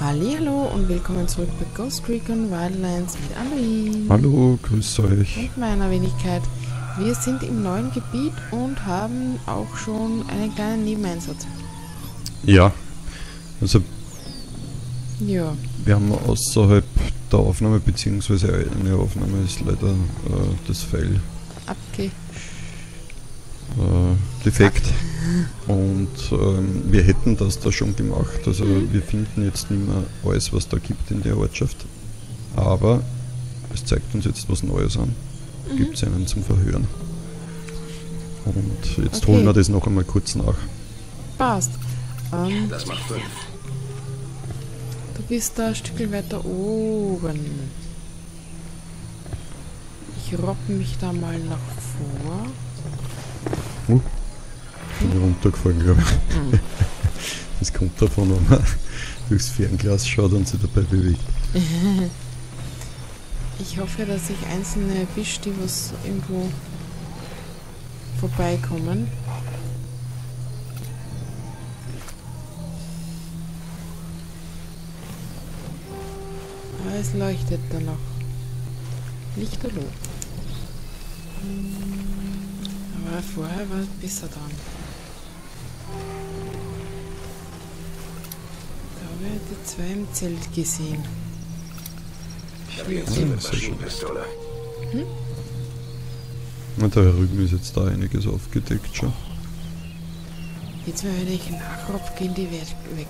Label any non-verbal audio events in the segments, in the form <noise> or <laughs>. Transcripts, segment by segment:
Hallo und willkommen zurück bei Ghost Recon Wildlands mit Amelie Hallo, grüß euch. und meiner Wenigkeit. Wir sind im neuen Gebiet und haben auch schon einen kleinen Nebeneinsatz. Ja, also Ja, wir haben außerhalb der Aufnahme, beziehungsweise eine Aufnahme ist leider äh, das File abge... äh, defekt. Und ähm, wir hätten das da schon gemacht. Also wir finden jetzt nicht mehr alles, was da gibt in der Ortschaft. Aber es zeigt uns jetzt was Neues an. Gibt es einen zum Verhören. Und jetzt Okay. holen wir das noch einmal kurz nach. Passt. Ähm, Das macht fünf. du bist da ein Stück weiter oben. Ich robb mich da mal nach vor. Runtergefallen, glaube ich. Hm. Das kommt davon, wenn man durchs Fernglas schaut und sich dabei bewegt. Ich hoffe, dass ich einzelne erwische, die was irgendwo vorbeikommen. Aber es leuchtet da noch. Lichterloh. Aber vorher war es besser dran. Die zwei im Zelt gesehen. Ich habe jetzt eine Maschinenpistole. Und da drüben ist jetzt da einiges aufgedeckt schon. Jetzt mal wenn ich nachruf, gehen die weg. weg.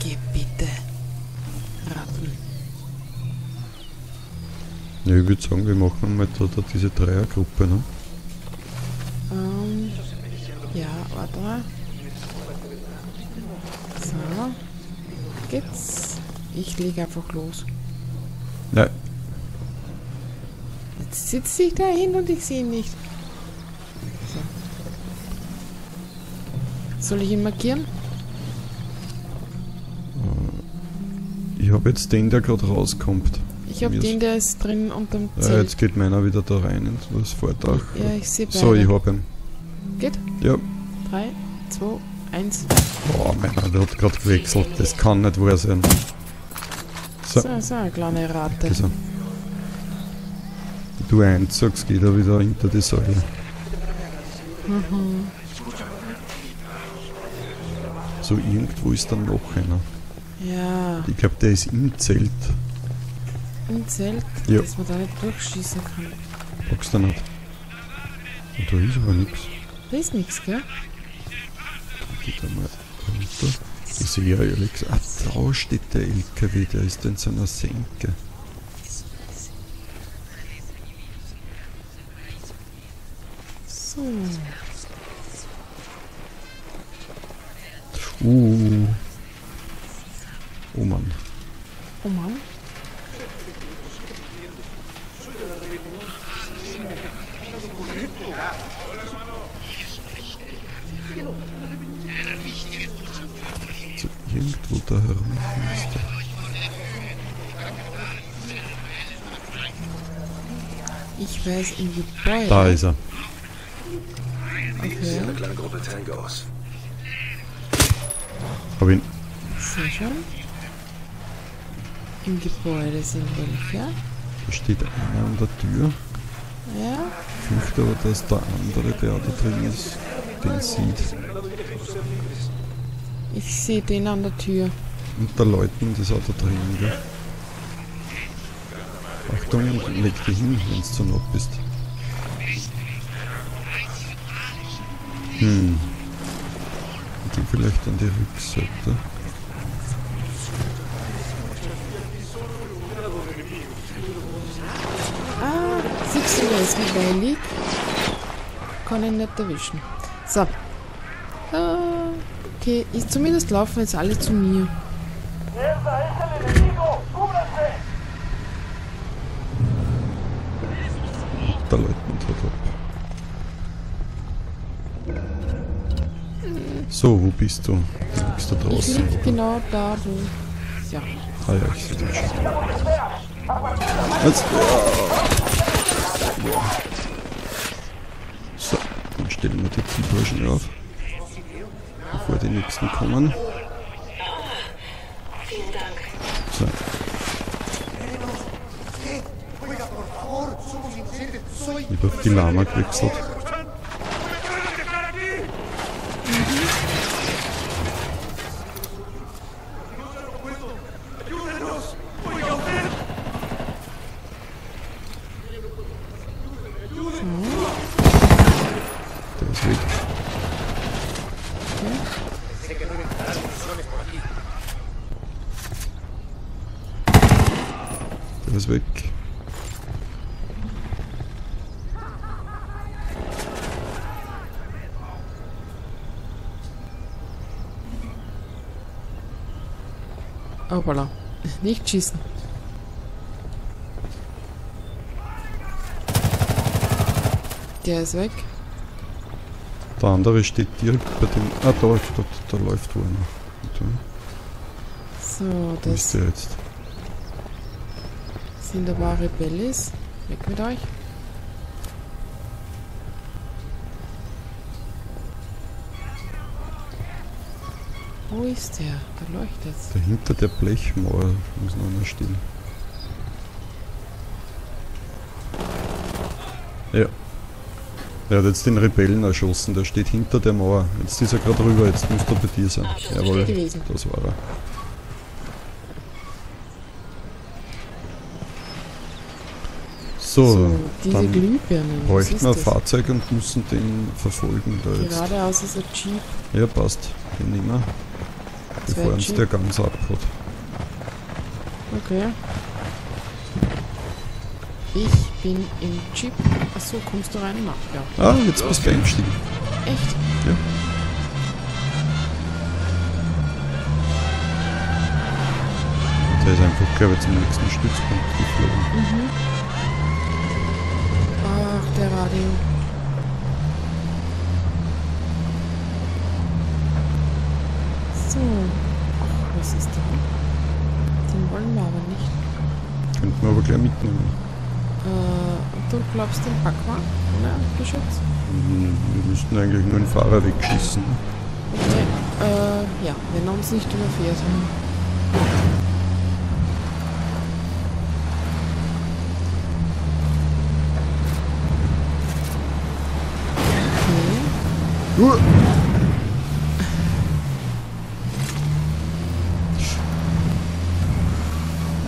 Geh bitte. Ratten. Ja, ich würde sagen, wir machen mal da, da diese Dreiergruppe, ne? Ähm, ja, warte mal. So. Geht's? Ich leg einfach los. Ja, Jetzt sitzt sich da hin und ich sehe ihn nicht. So. Soll ich ihn markieren? ich habe jetzt den, der gerade rauskommt. Ich habe den, der ist drin unterm Ja, Zelt. jetzt geht meiner wieder da rein in das Vordach. Ja, ich sehe beide. So, ich hab ihn. Geht? Ja. 3, 2, 1. Boah, meiner, der hat gerade gewechselt. Das kann nicht wahr sein. So, So, so, eine kleine Ratte. also. Du eins sagst, geht er wieder hinter die Säule. Mhm. So, irgendwo ist dann noch einer. Ja, Ich glaube, der ist im Zelt. im Zelt, Ja. dass man da nicht durchschießen kann. Magst du nicht? Und da ist aber nichts. Da ist nichts, gell? Geht einmal runter. Ich sehe ja ehrlich gesagt, ah, da steht der LKW, der ist in so einer Senke. So. Uh. Oh Mann. Oh Mann. Irgendwo da herum müsste. Ich weiß im Gebäude. Da ist er. Ich sehe Okay, eine kleine Gruppe Tangos. Hab ihn. sehr schön. Im Gebäude sind welche. Da steht einer an der Tür. Ja, Ich fürchte aber, dass der andere, der da drin ist, den sieht. Ich sehe den an der Tür. Und der Leutnant ist auch da drin, gell? Achtung, leg dich hin, wenn du zu nah bist. Hm. Geh vielleicht an die Rückseite. Ah, siehst du, da ist ein Weilig. Kann ich nicht erwischen. So. Okay, ich, zumindest laufen jetzt alle zu mir. Der Leutnant hat ab. So, wo bist du? Du liegst da Ich draußen. lieg genau da, wo... Ja. Ah ja, ich sehe dich schon. Jetzt. So, dann stellen wir die Zielbar schnell auf bevor die nächsten kommen. So. Ich habe die Lama gewechselt. Oh, voilà. Nicht schießen. Der ist weg. Der andere steht direkt bei dem. Ah, da, da, da läuft wo einer. Da, So, wo ist das der jetzt? sind aber Rebellis. Weg mit euch. Wo ist der? Da leuchtet's. Dahinter der Blechmauer muss noch einer stehen. Ja. Er hat jetzt den Rebellen erschossen, der steht hinter der Mauer. Jetzt ist er gerade rüber, jetzt muss er bei dir sein. Jawohl, gewesen. das war er. So, So, diese dann Glühbirnen. Bräuchten wir ein das? Fahrzeug und müssen den verfolgen da jetzt. Geradeaus ist ein Jeep. Ja, passt. Den nehmen wir. Bevor uns der ganz abhaut. Okay. Ich bin im Jeep. Achso, kommst du rein? Na, ja. Ah, jetzt bist du eingestiegen. Echt? Ja. Der ist einfach, glaube ich, zum nächsten Stützpunkt geflogen. Ach, der Radio. So. Ach, was ist da? Den wollen wir aber nicht. Könnten wir aber gleich mitnehmen. Äh, du glaubst, den packen wir? Ohne Geschütz? Hm, Wir müssten eigentlich nur den Fahrer wegschießen. Okay. Äh, ja, wenn er uns nicht überfährt. Okay. Uh!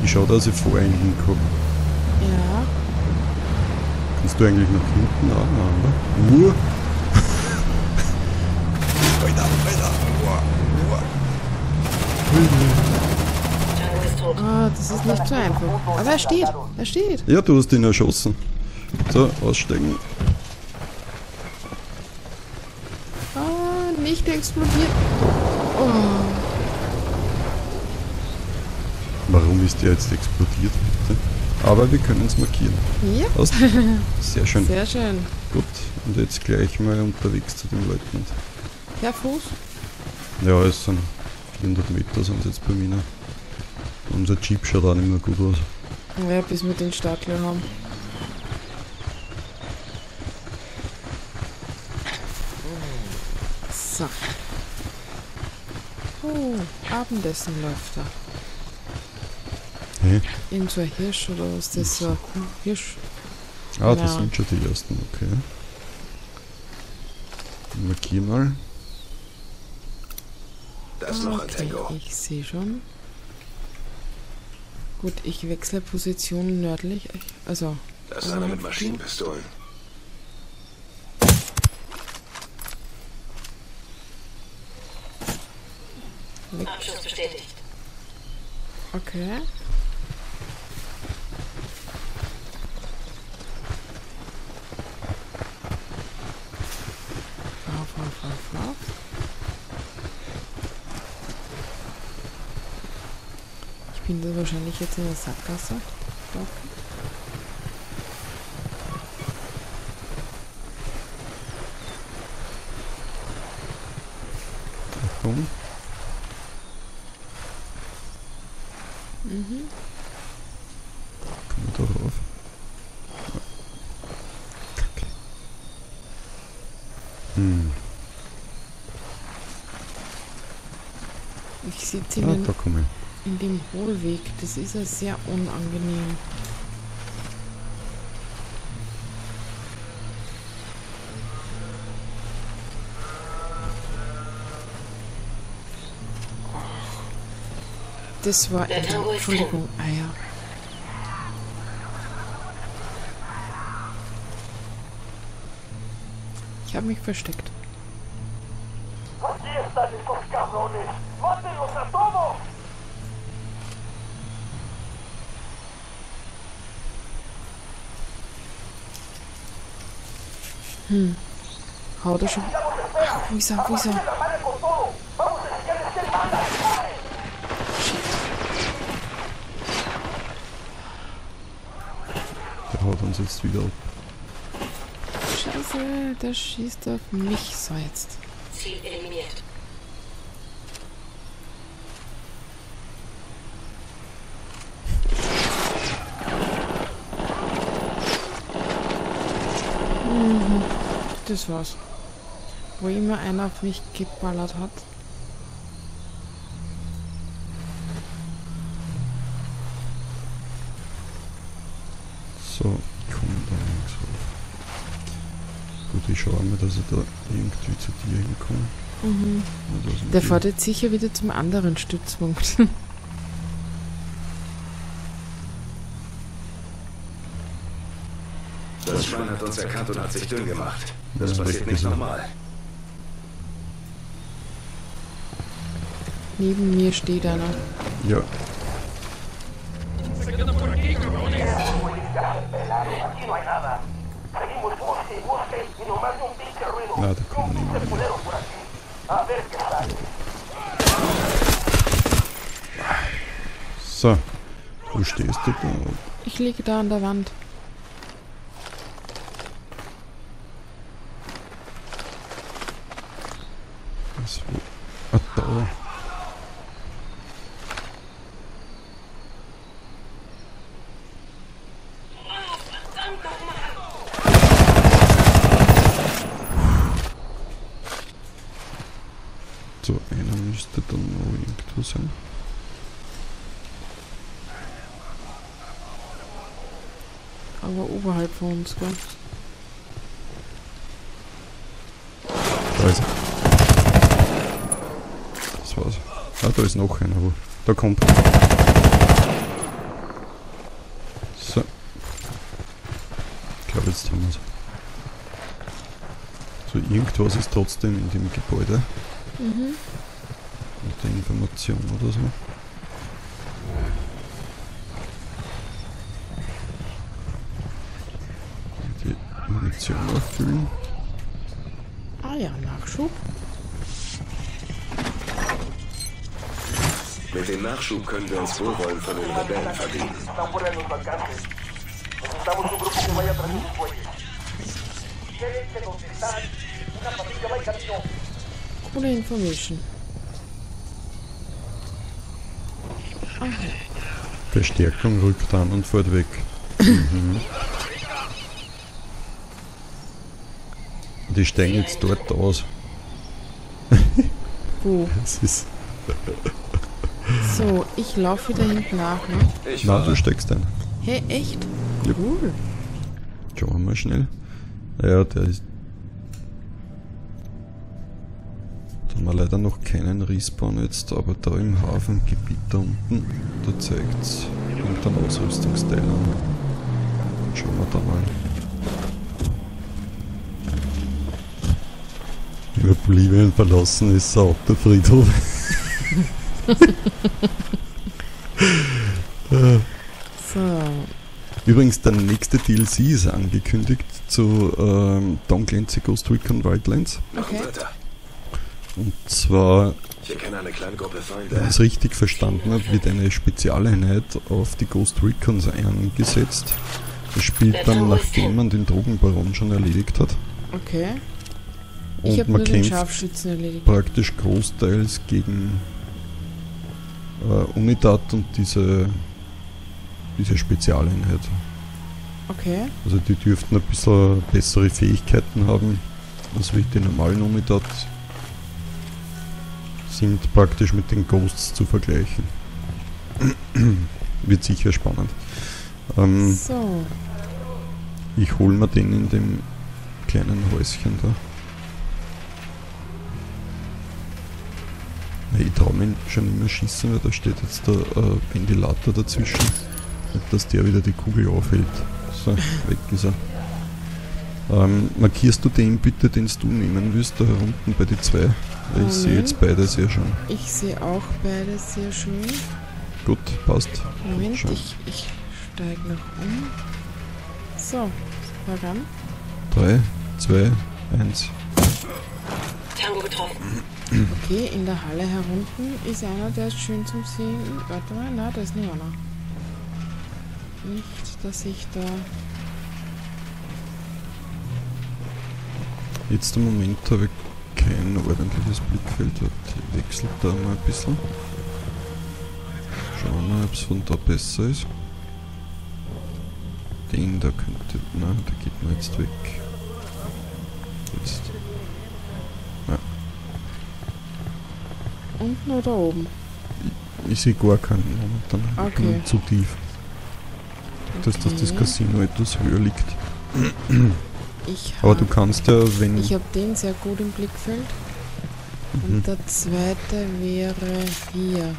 Ich schau, dass ich vor ihn hinkomme. Ja. Kannst du eigentlich nach hinten auch machen, oder? Uh! Alter, Alter! Uah, uah. Ah, das ist nicht so einfach. Aber er steht. Er steht. Ja, du hast ihn erschossen. So, aussteigen. Ah, nicht explodiert. Oh. Warum ist der jetzt explodiert, bitte? Aber wir können es markieren. Ja. Passt? Sehr schön. Sehr schön. Gut, und jetzt gleich mal unterwegs zu den Leuten. Per Fuß. Ja, es sind 400 Meter sind jetzt bei mir. Unser Jeep schaut auch nicht mehr gut aus. Ja, bis wir den gleich haben. So. Oh, Abendessen läuft da. Hey. Irgend so ein Hirsch oder was ist das? So ein Hirsch. Ah, das Ja. sind schon die ersten, okay. Markier mal. Da ist noch ein Okay, Tango. ich sehe schon. Gut, ich wechsle Position nördlich. Also, Da ist einer mit Maschinenpistolen. Abschluss bestätigt. okay. Bin da wahrscheinlich jetzt in der Sackgasse. Doch. Komm. Mhm. Kommen wir da rauf. Hm. Ich sitze Ah, in, da den, komme ich in dem Hohlweg. Das ist ja sehr unangenehm. Das war... Entschuldigung, Eier. Ah, ja. Ich habe mich versteckt. Haut er schon... Ach, wo ist er? Wo ist er? Der haut uns jetzt wieder ab. Scheiße, der schießt auf mich. So, jetzt. Ziel eliminiert. Das war's. Wo immer einer auf mich geballert hat. So, ich komme da links rauf. Gut, ich schaue mal, dass ich da irgendwie zu dir hinkomme. Mhm. Der jetzt sicher wieder zum anderen Stützpunkt. <laughs> Das Schwein hat uns erkannt und hat sich dünn gemacht. Das passiert nicht weggesehen. nochmal. Neben mir steht einer. Ja, na, da kommen. So, wo stehst du da? Ich liege da an der Wand. Was, wo? Ah, da. So, einer müsste dann noch irgendwo sein. Aber oberhalb von uns, gell? Da ist er. War's. Ah, da ist noch einer. Wo? Da kommt. So. Ich glaube, jetzt haben wir's. So, irgendwas ist trotzdem in dem Gebäude. Mhm. Mit der Information oder so. Die Munition auffüllen. Ah ja, Nachschub. Mit dem Nachschub können wir uns Wohlwollen von den Rebellen verdienen. Coole Information. Verstärkung rückt an und fährt weg. Mhm. Die steigen jetzt dort aus. Wo? <laughs> Das ist. So, ich laufe wieder hinten nach, ne? Ich Na, du steigst ein. Hey, echt? Ja. Cool. Schauen wir mal schnell. Ja, der ist. Da haben wir leider noch keinen Respawn jetzt, aber da im Hafengebiet da unten, da zeigt es irgendein Ausrüstungsteil an. Schauen wir da mal. Über Bolivien verlassen ist der Autofriedhof. So, Übrigens, der nächste DLC ist angekündigt zu ähm, Don Clancy Ghost Recon Wildlands. Okay. Und zwar, wenn ich es richtig verstanden habe, wird eine Spezialeinheit auf die Ghost Recons eingesetzt. Das spielt dann, nachdem man den Drogenbaron schon erledigt hat. okay. Und Ich habe man nur den kämpft Scharfschützen erledigt. praktisch großteils gegen äh, Unitat und diese, diese Spezialeinheit. Okay. Also die dürften ein bisschen bessere Fähigkeiten haben, als wie die normalen Unitat sind praktisch mit den Ghosts zu vergleichen. Wird sicher spannend. Ähm, So, ich hole mir den in dem kleinen Häuschen da. Traue mich schon immer schießen, weil da steht jetzt der äh, Ventilator dazwischen. Nicht, dass der wieder die Kugel aufhält. So, <laughs> weg ist er. Ähm, markierst du den bitte, den du nehmen willst, da unten bei die zwei? Weil ich sehe jetzt beide sehr schön. Ich sehe auch beide sehr schön. Gut, passt. Moment, Schön. ich, ich steige noch um. So, voran. 3, 2, 1. Tango getroffen. Okay, in der Halle herunten ist einer, der ist schön zum Sehen. Warte mal, na, da ist noch einer. Nicht, dass ich da. Jetzt im Moment habe ich kein ordentliches Blickfeld. Ich wechsle da mal ein bisschen. Schauen wir, ob es von da besser ist. Den da könnte. Nein, der geht mir jetzt weg. Jetzt. Unten oder oben? Ich sehe gar keinen momentan. Okay. zu tief. Dass, dass das Okay. Casino etwas höher liegt. Ich Aber du habe kannst ja, wenn. ich hab den sehr gut im Blickfeld. Mhm. Und der zweite wäre hier.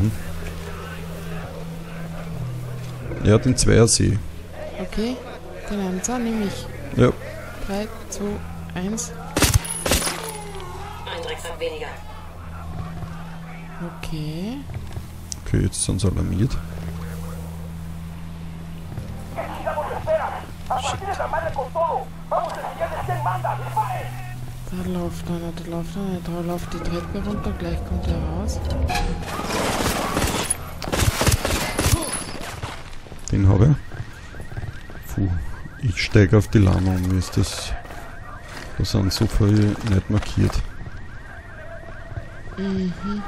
Mhm. Ja, den Zweiersee. Okay, den Anzahl nehme ich. Ja, 3, 2, 1. Ein Drecksack weniger. Okay. okay, jetzt sind sie alarmiert. Da läuft einer, da läuft einer, da läuft die Treppe runter, gleich kommt er raus. Den habe ich. Puh, ich steige auf die Lama um. Mir ist das. Da sind so viele nicht markiert. Mhm.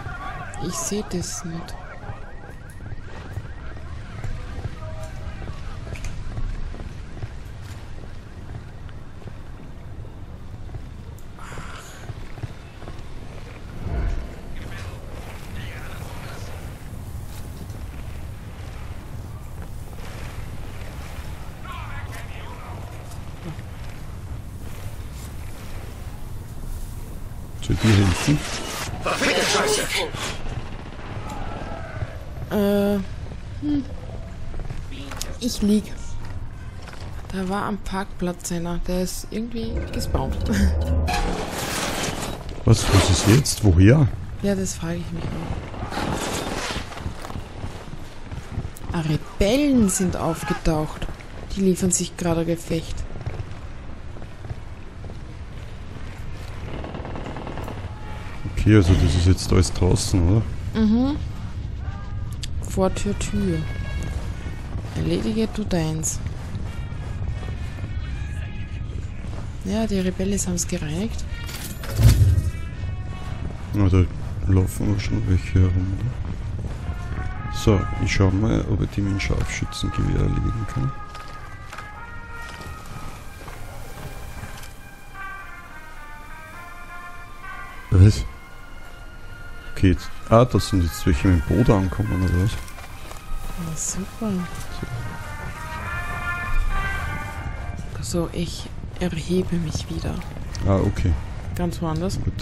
Ich sehe das nicht. Soll ich dir helfen? Verfickte Scheiße! Äh. Hm. Ich lieg. Da war am Parkplatz einer, der ist irgendwie gespawnt. <laughs> Was, was ist jetzt? Woher? ja, das frage ich mich auch. Ah, Rebellen sind aufgetaucht. Die liefern sich gerade Gefecht. Okay, also das ist jetzt alles draußen, oder? Mhm. Vor Tür, Tür. Erledige du deins. Ja, die Rebellen haben es gereinigt. Ja, da laufen schon welche herum. So, ich schau mal, ob ich die mit dem Scharfschützengewehr erledigen kann. Was? Okay, jetzt, ah, das sind jetzt welche mit dem Boot ankommen, oder was? Ja, super. So, ich erhebe mich wieder. Ah, okay. Ganz woanders. Gut.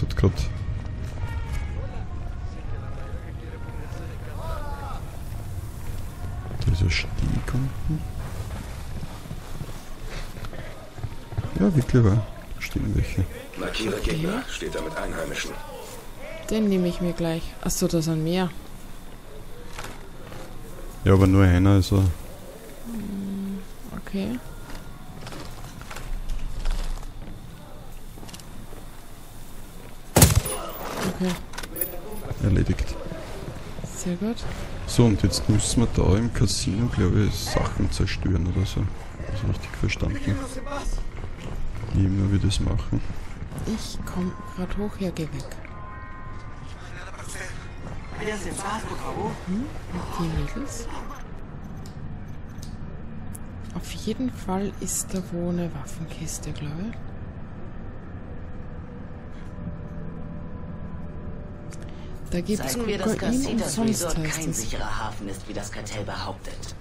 Da ist ein Stieg unten. Ja, wirklich wahr. Stehen welche. Markiere Gegner. Steht da mit Einheimischen. Den nehme ich mir gleich. Achso, da sind mehr. Ja, aber nur einer, also. Okay. Okay, erledigt. sehr gut. So, und jetzt müssen wir da im Casino, glaube ich, Sachen zerstören oder so. Ist richtig verstanden. Wie immer wir das machen. Ich komme gerade hoch, ja, geh weg. Hm? Die Mädels. Auf jeden Fall ist da wo eine Waffenkiste, glaube ich. Da gibt es Zeigen wir, dass Kokain Casitas umsonst, Resort kein sicherer Hafen ist, wie das Kartell behauptet.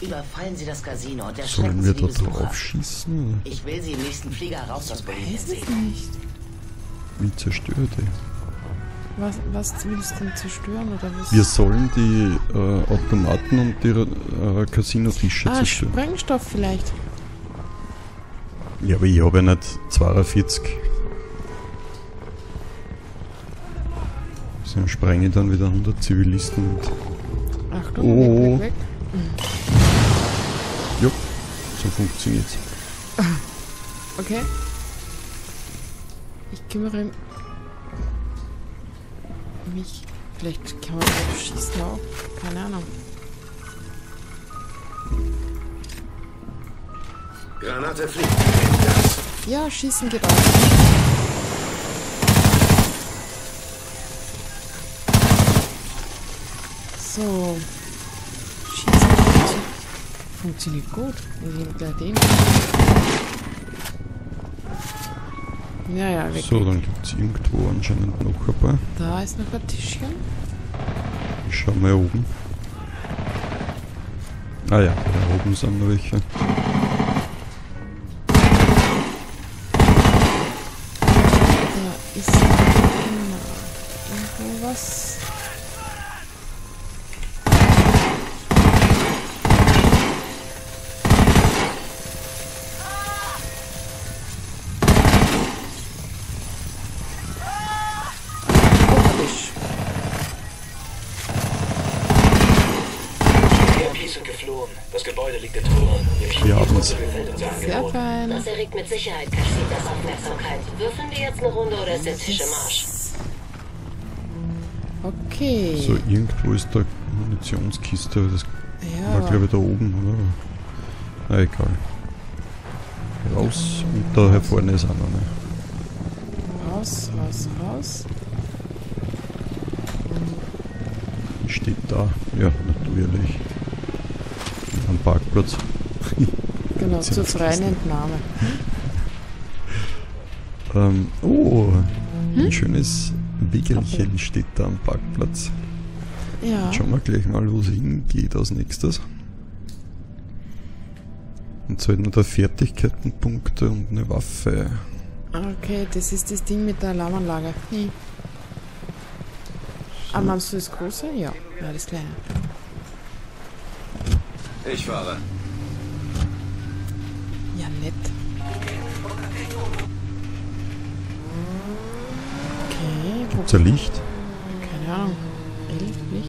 Überfallen Sie das Casino und erschrecken Sollen Sie wir die Besucher. drauf schießen? Oder? Ich will Sie im nächsten Flieger raus aus Bolivien Weiß es sehen. nicht. Wie zerstört die? Was, was willst du denn zerstören oder was? Wir sollen die äh, Automaten und die äh, Casino-Tische ah, zerstören. Sprengstoff vielleicht. Ja, aber ich habe ja nicht 42. So, sprenge ich dann wieder 100 Zivilisten und Achtung, Oh. weg, weg, weg. ja, so funktioniert's. <laughs> Okay. Ich kümmere mich. Vielleicht kann man drauf schießen auch. Keine Ahnung. Granate fliegt. Ja, schießen geht auch. So. Schießen funktio- funktioniert gut. Wir nehmen gleich den. Ja, ja, weg. So, dann gibt's irgendwo anscheinend noch ein paar. Da ist noch ein Tischchen. Ich schau mal oben. Ah ja, da oben sind noch welche. Sicherheit Cashitas Aufmerksamkeit. Würfeln wir jetzt eine Runde oder ist der Tisch im Arsch? Okay. So, irgendwo ist da Munitionskiste. Das war, ja, glaube ich, da oben, oder? Na, egal. Raus und da hier vorne ist auch noch eine. raus, raus, raus. Steht da. Ja, natürlich. Am Parkplatz. <laughs> Genau, zur freien Entnahme. Ähm, oh, ein schönes Wegelchen steht da am Parkplatz. Ja. Schauen wir gleich mal, wo es hingeht als nächstes. Und zwar nur der Fertigkeitenpunkte und eine Waffe. Okay, das ist das Ding mit der Alarmanlage. Hm. Ah, meinst du das große? Ja. Ja, das kleine. Ich fahre. Ja, nett. zerlicht? Keine Ahnung. Elf.